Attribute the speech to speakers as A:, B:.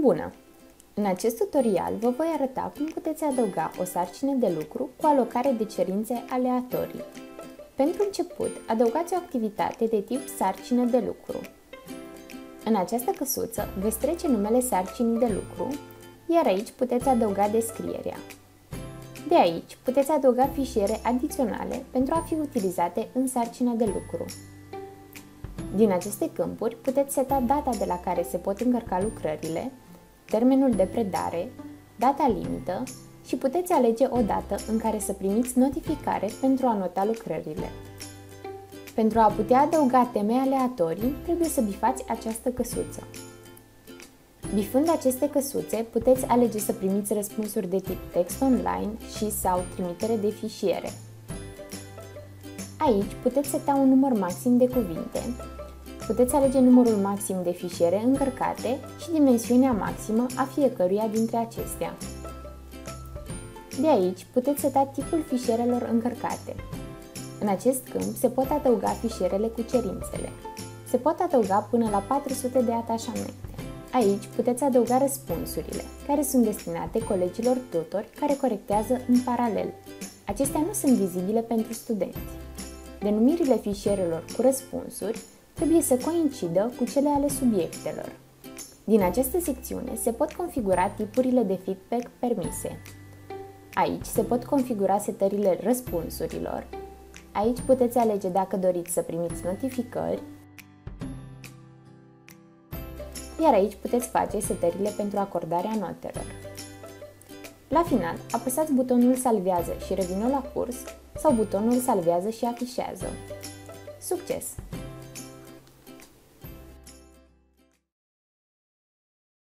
A: Bună! În acest tutorial vă voi arăta cum puteți adăuga o sarcină de lucru cu alocare de cerințe aleatorii. Pentru început, adăugați o activitate de tip sarcină de lucru. În această căsuță veți trece numele sarcinii de lucru, iar aici puteți adăuga descrierea. De aici puteți adăuga fișiere adiționale pentru a fi utilizate în sarcina de lucru. Din aceste câmpuri puteți seta data de la care se pot încărca lucrările, termenul de predare, data limită și puteți alege o dată în care să primiți notificare pentru a nota lucrările. Pentru a putea adăuga teme aleatorii, trebuie să bifați această căsuță. Bifând aceste căsuțe, puteți alege să primiți răspunsuri de tip text online și sau trimitere de fișiere. Aici puteți seta un număr maxim de cuvinte, puteți alege numărul maxim de fișiere încărcate și dimensiunea maximă a fiecăruia dintre acestea. De aici puteți seta tipul fișierelor încărcate. În acest câmp se pot adăuga fișierele cu cerințele. Se pot adăuga până la 400 de atașamente. Aici puteți adăuga răspunsurile, care sunt destinate colegilor tutori care corectează în paralel. Acestea nu sunt vizibile pentru studenți. Denumirile fișierelor cu răspunsuri trebuie să coincidă cu cele ale subiectelor. Din această secțiune se pot configura tipurile de feedback permise. Aici se pot configura setările răspunsurilor. Aici puteți alege dacă doriți să primiți notificări, iar aici puteți face setările pentru acordarea notelor. La final, apăsați butonul Salvează și revină la curs sau butonul Salvează și afișează. Succes!